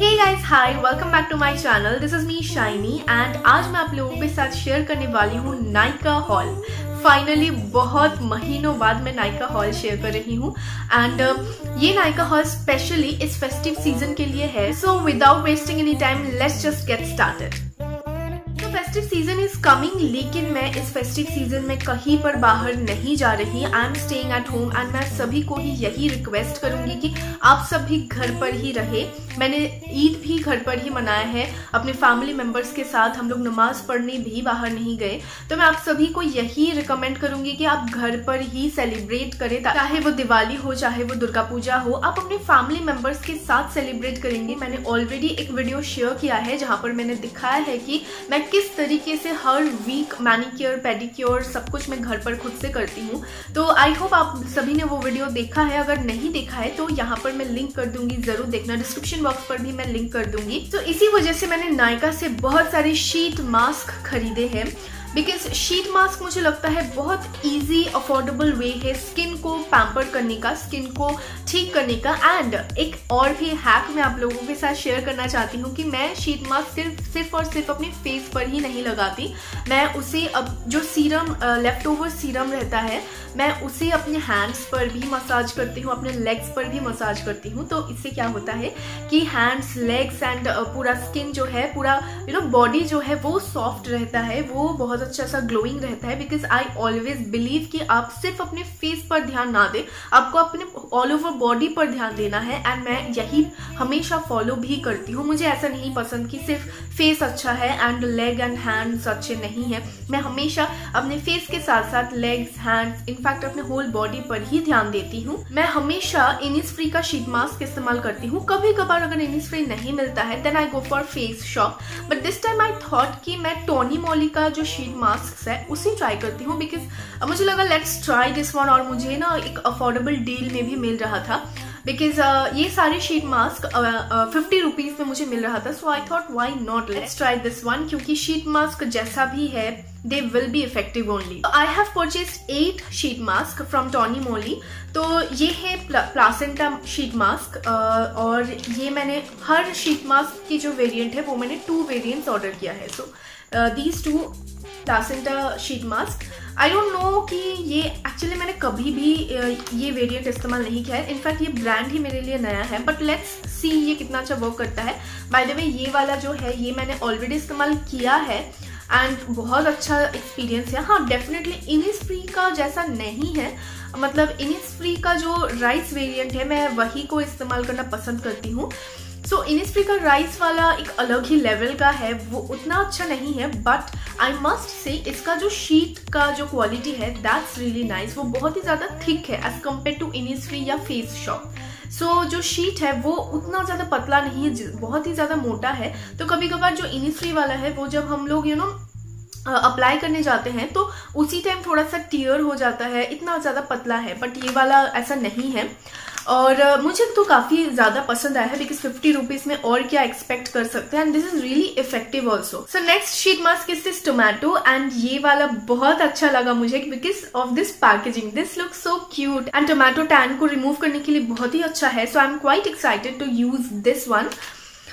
Hey welcome back to my channel this is me Shiny and आज मैं आप लोगों के साथ शेयर करने वाली हूँ नाइका हॉल फाइनली बहुत महीनों बाद मैं नाइका हॉल शेयर कर रही हूँ एंड uh, ये नाइका हॉल स्पेशली इस फेस्टिव सीज़न के लिए है. So without wasting any time let's just get started festive season is coming लेकिन मैं इस फेस्टिव सीज़न में कहीं पर बाहर नहीं जा रही। I am staying at home and मैं सभी को ही यही रिक्वेस्ट करूँगी कि आप सब भी घर पर ही रहे। मैंने ईद भी घर पर ही मनाया है। अपने फैमिली मेंबर्स के साथ हम लोग नमाज़ पढ़ने भी बाहर नहीं गए। तो मैं आप सभी को यही रिकमेंड करूँगी कि आप घर पर ही सेलिब्रेट करें। चाहे वो दिवाली हो, चाहे वो दुर्गा पूजा हो, आप अपने फैमिली मेंबर्स के साथ सेलिब्रेट करेंगे। मैंने ऑलरेडी एक वीडियो शेयर किया है, जहाँ पर मैंने दिखाया है कि मैं किस तरीके से हर वीक मैनिक्योर पेडिक्योर सब कुछ मैं घर पर खुद से करती हूँ। तो आई होप आप सभी ने वो वीडियो देखा है। अगर नहीं देखा है तो यहाँ पर मैं लिंक कर दूँगी, ज़रूर देखना। डिस्क्रिप्शन बॉक्स पर भी मैं लिंक कर दूँगी। तो इसी वजह से मैंने नायका से बहुत सारे शीट मास्क खरीदे हैं। बिकॉज़ शीट मास्क मुझे लगता है बहुत ईजी अफोर्डेबल वे है स्किन को पैम्पर करने का स्किन को ठीक करने का। एंड एक और भी हैक मैं आप लोगों के साथ शेयर करना चाहती हूँ कि मैं शीट मास्क सिर्फ़ सिर्फ़ और सिर्फ़ अपने फेस पर ही नहीं लगाती। मैं उसे अब जो सीरम लेफ़्ट ओवर सीरम रहता है, मैं उसे अपने हैंड्स पर भी मसाज करती हूँ, अपने लेग्स पर भी मसाज करती हूँ। तो इससे क्या होता है कि हैंड्स लेग्स एंड पूरा स्किन जो है, पूरा यू नो बॉडी जो है वो सॉफ्ट रहता है, वो बहुत बहुत अच्छा सा ग्लोइंग रहता है बिकॉज़ आई ऑलवेज बिलीव कि आप सिर्फ़ अपने फेस पर ध्यान ना दें, आपको अपने ऑल ओवर बॉडी पर ध्यान देना है एंड मैं यही हमेशा फॉलो भी करती हूँ। मुझे ऐसा नहीं पसंद कि सिर्फ़ फेस अच्छा है एंड लेग एंड हैंड्स अच्छे नहीं है। मैं हमेशा अपने फेस के साथ साथ लेग्स हैंड्स इनफैक्ट अपने होल बॉडी पर ही ध्यान देती हूँ। मैं हमेशा इनिस फ्री का शीट मास्क इस्तेमाल करती हूँ। कभी कभार अगर इनिस फ्री नहीं मिलता है then I go for Face Shop but this time I thought कि मैं टोनी मोली का जो शीट मास्क है उसी ट्राई करती हूँ बिकॉज़ मुझे लगा लेट्स ट्राई दिस वन और मुझे ना एक अफोर्डेबल डील में भी मिल रहा था। बिकॉज़ uh, ये सारे शीट मास्क फिफ्टी रुपीज़ में मुझे मिल रहा था so I thought why not let's try this one क्योंकि शीट मास्क जैसा भी है they will be effective only I have purchase eight sheet mask from Tony Moly तो ये है प्लासेंटा शीट मास्क और ये मैंने हर शीट मास्क की जो वेरिएंट है वो मैंने टू वेरिएंट्स ऑर्डर किया है। So these two placenta sheet mask I don't know कि ये एक्चुअली मैंने कभी भी ये वेरिएंट इस्तेमाल नहीं किया है। इनफैक्ट ये ब्रांड ही मेरे लिए नया है। बट लेट्स सी ये कितना अच्छा वर्क करता है। बाय द वे ये वाला जो है, ये मैंने ऑलरेडी इस्तेमाल किया है। एंड बहुत अच्छा एक्सपीरियंस है। हाँ डेफिनेटली इनिस फ्री का जैसा नहीं है। मतलब इनिस फ्री का जो राइस वेरिएंट है, मैं वही को इस्तेमाल करना पसंद करती हूँ। सो इनिस्फ्री का राइस वाला एक अलग ही लेवल का है वो उतना अच्छा नहीं है बट आई मस्ट से इसका जो शीट का जो क्वालिटी है दैट्स रियली नाइस वो बहुत ही ज़्यादा थिक है एज कंपेयर टू इनिस्फ्री या फेस शॉप सो so, जो शीट है वो उतना ज़्यादा पतला नहीं है बहुत ही ज़्यादा मोटा है। तो कभी कभार जो इनिस्फ्री वाला है वो जब हम लोग यू नो अप्लाई करने जाते हैं तो उसी टाइम थोड़ा सा टीयर हो जाता है इतना ज़्यादा पतला है बट ये वाला ऐसा नहीं है। और मुझे तो काफ़ी ज़्यादा पसंद आया है बिकॉज़ फिफ्टी रुपीज़ में और क्या एक्सपेक्ट कर सकते हैं? And this is really effective also so next sheet mask is this tomato and ये वाला बहुत अच्छा लगा मुझे because of this packaging this look so cute and tomato tan को रिमूव करने के लिए बहुत ही अच्छा है. So I am quite excited to use this one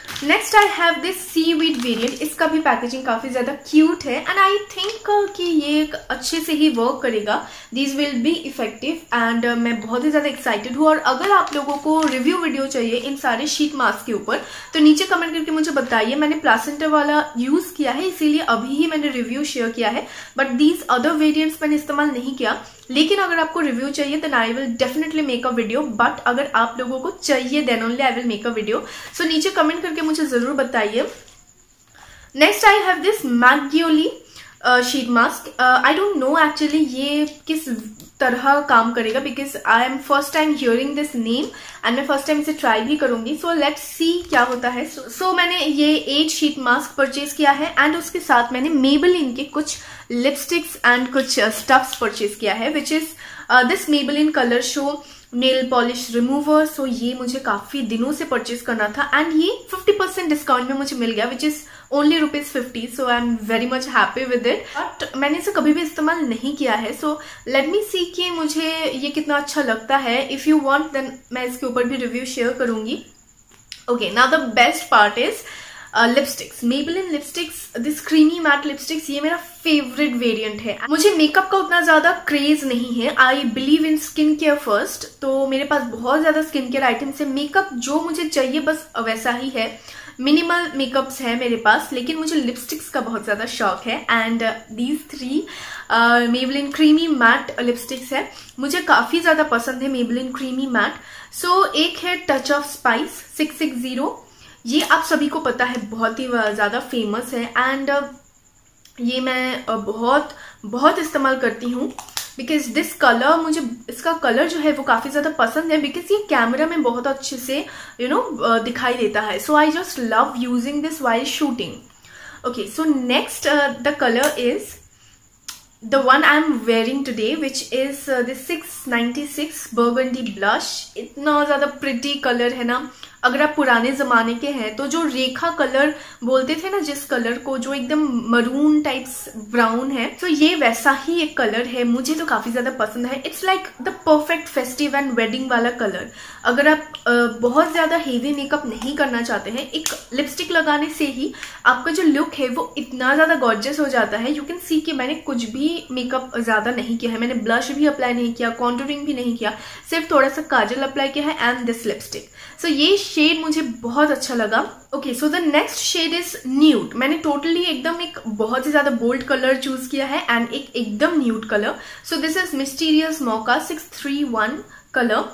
next I have this seaweed variant इसका भी पैकेजिंग काफ़ी ज़्यादा क्यूट है एंड आई थिंक कि ये एक अच्छे से ही वर्क करेगा। This will be effective and मैं बहुत ही ज़्यादा एक्साइटेड हूँ। और अगर आप लोगों को रिव्यू वीडियो चाहिए इन सारे शीट मास्क के ऊपर तो नीचे कमेंट करके मुझे बताइए। मैंने प्लासेंटर वाला यूज़ किया है, इसीलिए अभी ही मैंने रिव्यू शेयर किया है। बट दीज अदर वेरियंट्स मैंने इस्तेमाल नहीं किया। लेकिन अगर आपको रिव्यू चाहिए then I will definitely make a video but अगर आप लोगों को चाहिए then only I will make a video so नीचे कमेंट करके मुझे ज़रूर बताइए। Next I have this मैग्योली sheet mask I don't know actually ये किस तरह काम करेगा because I am first time hearing this name and मैं फ़र्स्ट टाइम इसे ट्राई भी करूँगी। सो लेट्स सी क्या होता है। सो so, so, मैंने ये एट शीट मास्क परचेज किया है एंड उसके साथ मैंने मेबल इनके कुछ लिपस्टिक्स एंड कुछ स्टफ्स uh, परचेज किया है which is this Maybelline colour show nail polish remover so ये मुझे काफ़ी दिनों से परचेज करना था एंड ये 50 परसेंट डिस्काउंट में मुझे मिल गया which is only rupees fifty so I am very much happy with it but मैंने इसे कभी भी इस्तेमाल नहीं किया है सो लेट मी सी कि मुझे ये कितना अच्छा लगता है। इफ़ यू वॉन्ट देन मैं इसके ऊपर भी रिव्यू शेयर करूँगी। ओके ना the best part is lipsticks Maybelline lipsticks this creamy matte lipsticks ये मेरा फेवरेट वेरिएंट है। मुझे मेकअप का उतना ज़्यादा क्रेज नहीं है। I believe in skin care first तो मेरे पास बहुत ज़्यादा स्किन केयर आइटम्स है। मेकअप जो मुझे चाहिए, बस वैसा ही है। मिनिमल मेकअप्स है मेरे पास, लेकिन मुझे लिपस्टिक्स का बहुत ज़्यादा शौक है। And these three Maybelline creamy matte lipsticks है। मुझे काफ़ी ज़्यादा पसंद है मेबलिन क्रीमी मैट सो एक है touch of spice six six zero ये आप सभी को पता है बहुत ही ज़्यादा फ़ेमस है एंड ये मैं बहुत बहुत इस्तेमाल करती हूँ बिकॉज़ दिस कलर मुझे इसका कलर जो है वो काफ़ी ज़्यादा पसंद है बिकॉज़ ये कैमरा में बहुत अच्छे से यू you नो know, दिखाई देता है। So I just love using this while shooting okay so next the colour is the the one I'm wearing today which is uh, the 696 burgundy blush. इतना ज़्यादा pretty color है ना। अगर आप पुराने ज़माने के हैं तो जो रेखा कलर बोलते थे ना, जिस कलर को जो एकदम मरून टाइप्स ब्राउन है तो ये वैसा ही एक कलर है। मुझे तो काफ़ी ज़्यादा पसंद है। It's like the perfect festive and wedding वाला कलर। अगर आप बहुत ज़्यादा हेवी मेकअप नहीं करना चाहते हैं, एक लिपस्टिक लगाने से ही आपका जो लुक है, वो इतना ज़्यादा गॉर्जियस हो जाता है। यू कैन सी कि मैंने कुछ भी मेकअप ज़्यादा नहीं किया है। मैंने ब्लश भी अप्लाई नहीं किया कॉन्टोरिंग भी नहीं किया। सिर्फ़ थोड़ा सा काजल अप्लाई किया है एंड दिस लिपस्टिक सो ये शेड मुझे बहुत अच्छा लगा। Okay so the next shade is nude मैंने टोटली एकदम एक बहुत ही ज़्यादा बोल्ड कलर चूज़ किया है एंड एक एकदम nude colour so this is mysterious mocha six three one colour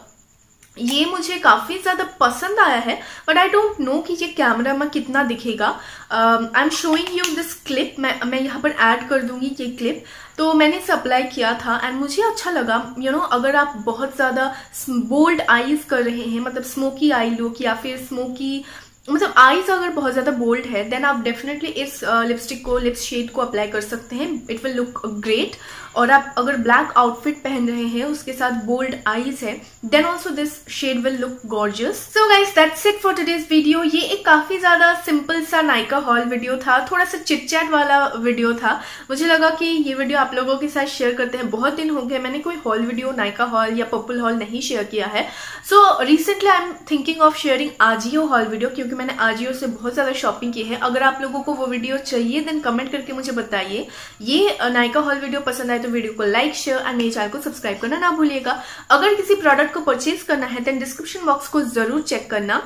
ये मुझे काफ़ी ज़्यादा पसंद आया है बट आई डोंट नो कि ये कैमरा में कितना दिखेगा। I am showing you this clip मैं मैं यहाँ पर ऐड कर दूँगी ये क्लिप तो मैंने इसे अप्लाई किया था एंड मुझे अच्छा लगा। यू you नो know, अगर आप बहुत ज़्यादा बोल्ड आईज कर रहे हैं मतलब स्मोकी आई लुक या फिर स्मोकी मतलब आईज अगर बहुत ज़्यादा बोल्ड है देन आप डेफिनेटली इस लिपस्टिक uh, को लिप्स शेड को अप्लाई कर सकते हैं। इट विल लुक ग्रेट और आप अगर ब्लैक आउटफिट पहन रहे हैं उसके साथ बोल्ड आईज है then also this shade will look gorgeous so guys that's it for today's video ये एक काफ़ी ज़्यादा सिंपल सा नाइका हॉल वीडियो था थोड़ा सा चिटचैट वाला वीडियो था। मुझे लगा कि ये वीडियो आप लोगों के साथ शेयर करते हैं। बहुत दिन हो गए मैंने कोई हॉल वीडियो नाइका हॉल या पर्पल हॉल नहीं शेयर किया है। So recently I am thinking of sharing Ajio haul video क्योंकि मैंने आजियो से बहुत ज़्यादा शॉपिंग की है। अगर आप लोगों को वो वीडियो चाहिए देन कमेंट करके मुझे बताइए। ये नायका हॉल वीडियो पसंद आए तो वीडियो को लाइक शेयर एंड मेरे चैनल को सब्सक्राइब करना ना भूलिएगा। अगर किसी प्रोडक्ट को परचेज करना है देन डिस्क्रिप्शन बॉक्स को ज़रूर चेक करना।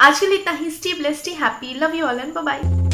आज के लिए इतना ही। Stay blessed happy love you all and bye